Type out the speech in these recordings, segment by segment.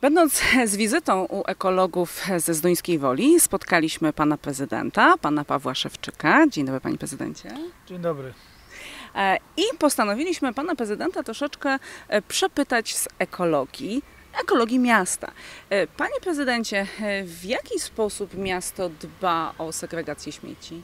Będąc z wizytą u ekologów ze Zduńskiej Woli, spotkaliśmy pana prezydenta, pana Pawła Szewczyka. Dzień dobry, panie prezydencie. Dzień dobry. E, I postanowiliśmy pana prezydenta troszeczkę e, przepytać z ekologii, ekologii miasta. E, Panie prezydencie, w jaki sposób miasto dba o segregację śmieci?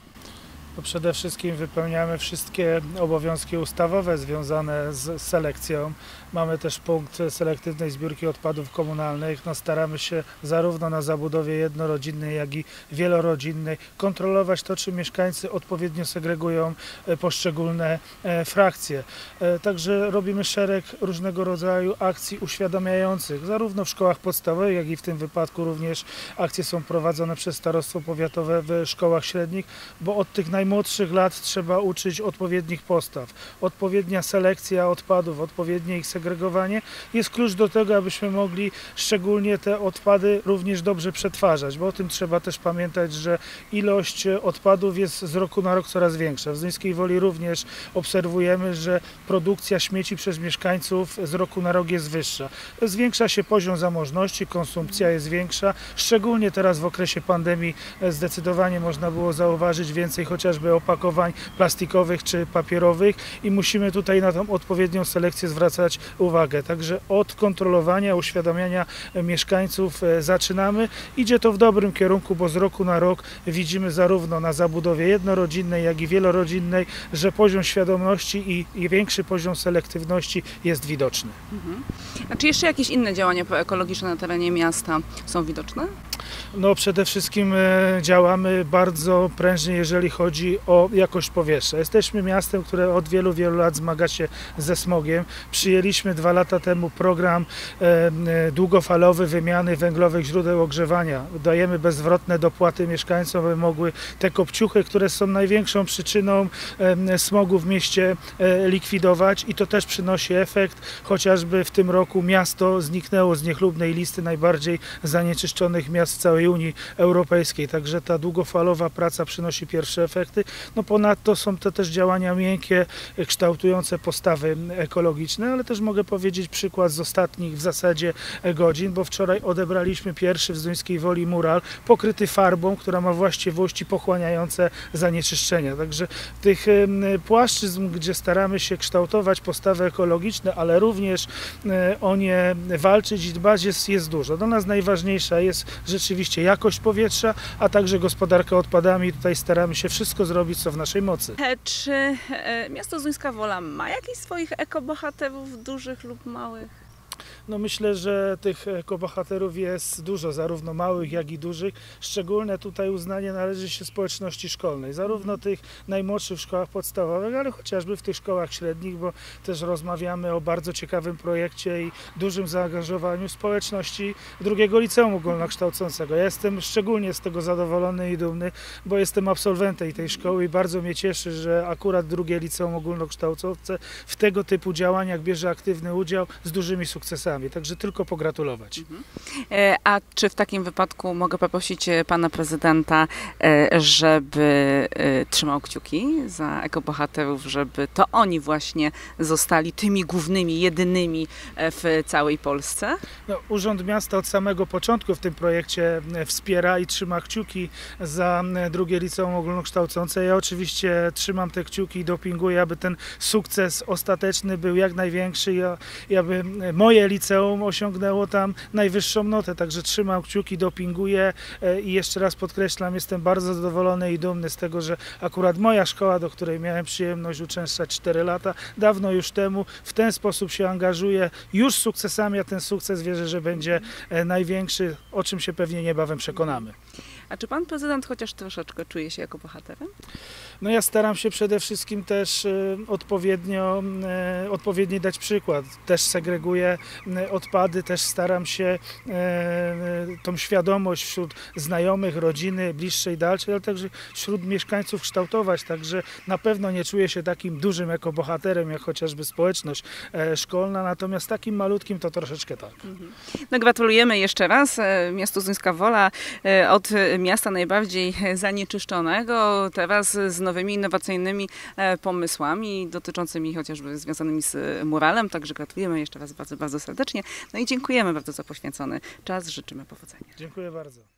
To przede wszystkim wypełniamy wszystkie obowiązki ustawowe związane z selekcją. Mamy też punkt selektywnej zbiórki odpadów komunalnych. No, staramy się zarówno na zabudowie jednorodzinnej, jak i wielorodzinnej kontrolować to, czy mieszkańcy odpowiednio segregują e, poszczególne e, frakcje. E, Także robimy szereg różnego rodzaju akcji uświadamiających, zarówno w szkołach podstawowych, jak i w tym wypadku również akcje są prowadzone przez Starostwo Powiatowe w szkołach średnich, bo od tych najmłodszych lat trzeba uczyć odpowiednich postaw. Odpowiednia selekcja odpadów, odpowiednie ich segregowanie jest klucz do tego, abyśmy mogli szczególnie te odpady również dobrze przetwarzać, bo o tym trzeba też pamiętać, że ilość odpadów jest z roku na rok coraz większa. W Zduńskiej Woli również obserwujemy, że produkcja śmieci przez mieszkańców z roku na rok jest wyższa. Zwiększa się poziom zamożności, konsumpcja jest większa, szczególnie teraz w okresie pandemii e, zdecydowanie można było zauważyć więcej chociażby opakowań plastikowych czy papierowych i musimy tutaj na tą odpowiednią selekcję zwracać uwagę. Także od kontrolowania, uświadamiania mieszkańców e, zaczynamy. Idzie to w dobrym kierunku, bo z roku na rok widzimy zarówno na zabudowie jednorodzinnej, jak i wielorodzinnej, że poziom świadomości i, i większy poziom selektywności jest widoczny. A czy jeszcze jakieś inne działania ekologiczne na terenie miasta są widoczne? No przede wszystkim e, działamy bardzo prężnie, jeżeli chodzi o jakość powietrza. Jesteśmy miastem, które od wielu, wielu lat zmaga się ze smogiem. Przyjęliśmy dwa lata temu program e, e, długofalowy wymiany węglowych źródeł ogrzewania. Dajemy bezzwrotne dopłaty mieszkańcom, aby mogły te kopciuchy, które są największą przyczyną smogu w mieście likwidować i to też przynosi efekt. Chociażby w tym roku miasto zniknęło z niechlubnej listy najbardziej zanieczyszczonych miast w całej Unii Europejskiej. Także ta długofalowa praca przynosi pierwsze efekty. No ponadto są to też działania miękkie, kształtujące postawy ekologiczne, ale też mogę powiedzieć przykład z ostatnich w zasadzie godzin, bo wczoraj odebraliśmy pierwszy w Zduńskiej Woli mural pokryty farbą, która ma właściwości pochłaniające zanieczyszczenia. Także tych płaszczyzn, gdzie staramy się kształtować postawy ekologiczne, ale również e, o nie walczyć i dbać jest, jest dużo. Dla nas najważniejsza jest rzeczywiście jakość powietrza, a także gospodarka odpadami. Tutaj staramy się wszystko zrobić, co w naszej mocy. E, Czy e, miasto Zduńska Wola ma jakichś swoich ekobohaterów, dużych lub małych? No myślę, że tych ekobohaterów jest dużo, zarówno małych, jak i dużych. Szczególne tutaj uznanie należy się społeczności szkolnej, zarówno tych najmłodszych w szkołach podstawowych, ale chociażby w tych szkołach średnich, bo też rozmawiamy o bardzo ciekawym projekcie i dużym zaangażowaniu społeczności drugiego liceum ogólnokształcącego. Ja jestem szczególnie z tego zadowolony i dumny, bo jestem absolwentem tej szkoły i bardzo mnie cieszy, że akurat drugie liceum ogólnokształcące w tego typu działaniach bierze aktywny udział z dużymi sukcesami. Także tylko pogratulować. E, A czy w takim wypadku mogę poprosić e, pana prezydenta, e, żeby trzymał kciuki za ekobohaterów, żeby to oni właśnie zostali tymi głównymi, jedynymi w całej Polsce? No, Urząd Miasta od samego początku w tym projekcie wspiera i trzyma kciuki za drugie liceum ogólnokształcące. Ja oczywiście trzymam te kciuki i dopinguję, aby ten sukces ostateczny był jak największy i, aby e, moje liceum osiągnęło tam najwyższą notę. Także trzymam kciuki, dopinguję e, i jeszcze raz podkreślam, jestem bardzo zadowolony i dumny z tego, że akurat moja szkoła, do której miałem przyjemność uczęszczać 4 lata, dawno już temu w ten sposób się angażuje już z sukcesami, a ten sukces wierzę, że będzie e, największy, o czym się pewnie niebawem przekonamy. A czy pan prezydent chociaż troszeczkę czuje się jako bohaterem? No ja staram się przede wszystkim też e, odpowiednio, e, odpowiedni dać przykład. Też segreguję e, odpady, też staram się tą świadomość wśród znajomych, rodziny, bliższej, dalszej, ale także wśród mieszkańców kształtować. Także na pewno nie czuję się takim dużym ekobohaterem, jak chociażby społeczność e, szkolna, natomiast takim malutkim to troszeczkę tak. No gratulujemy jeszcze raz e, miastu Zduńska Wola e, od miasta najbardziej zanieczyszczonego. Teraz z nowymi, innowacyjnymi e, pomysłami dotyczącymi chociażby związanymi z muralem. Także gratulujemy jeszcze raz bardzo, bardzo serdecznie. No i dziękujemy bardzo za poświęcony czas. Życzymy powodzenia. Dziękuję bardzo.